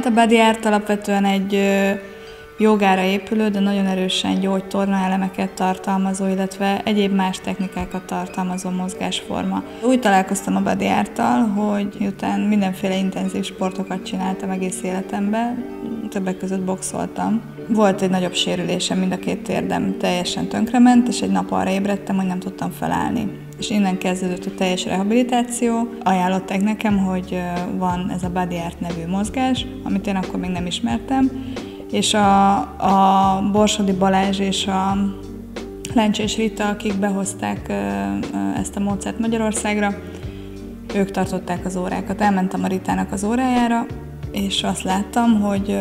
Hát a body art alapvetően egy jogára épülő, de nagyon erősen gyógytorna elemeket tartalmazó, illetve egyéb más technikákat tartalmazó mozgásforma. Úgy találkoztam a body art hogy miután mindenféle intenzív sportokat csináltam egész életemben, többek között boxoltam. Volt egy nagyobb sérülésem, mind a két térdem teljesen tönkrement, és egy nap arra ébredtem, hogy nem tudtam felállni. És innen kezdődött a teljes rehabilitáció. Ajánlották nekem, hogy van ez a Body Art nevű mozgás, amit én akkor még nem ismertem, és a, a Borsodi Balázs és a Lencsés Rita, akik behozták ezt a módszert Magyarországra, ők tartották az órákat. Elmentem a Ritának az órájára, és azt láttam, hogy,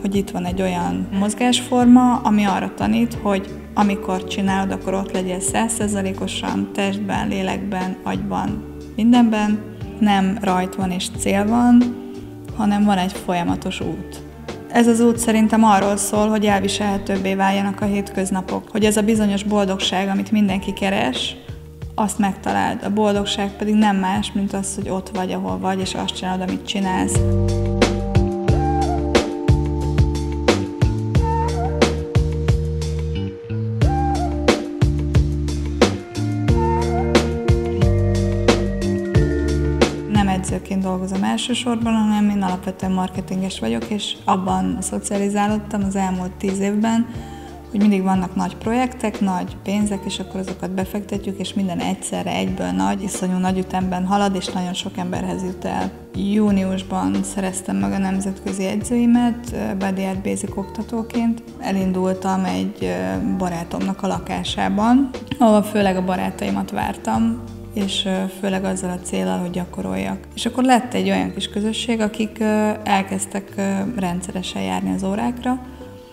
hogy itt van egy olyan mozgásforma, ami arra tanít, hogy amikor csinálod, akkor ott legyél százszerzalékosan, testben, lélekben, agyban, mindenben. Nem rajt van és cél van, hanem van egy folyamatos út. Ez az út szerintem arról szól, hogy elviselhetőbbé váljanak a hétköznapok, hogy ez a bizonyos boldogság, amit mindenki keres, azt megtaláld. A boldogság pedig nem más, mint az, hogy ott vagy, ahol vagy, és azt csinálod, amit csinálsz. Edzőként dolgozom elsősorban, hanem én alapvetően marketinges vagyok, és abban szocializálódtam az elmúlt tíz évben, hogy mindig vannak nagy projektek, nagy pénzek, és akkor azokat befektetjük, és minden egyszerre egyből nagy, iszonyú nagy ütemben halad, és nagyon sok emberhez jut el. Júniusban szereztem meg a nemzetközi edzőimet, Body Art Basic oktatóként. Elindultam egy barátomnak a lakásában, ahol főleg a barátaimat vártam, és főleg azzal a célral, hogy gyakoroljak. És akkor lett egy olyan kis közösség, akik elkezdtek rendszeresen járni az órákra.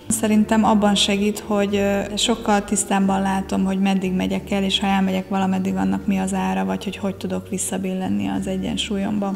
Szerintem abban segít, hogy sokkal tisztábban látom, hogy meddig megyek el, és ha elmegyek valameddig, annak mi az ára, vagy hogy hogy tudok visszabillenni az egyensúlyomba.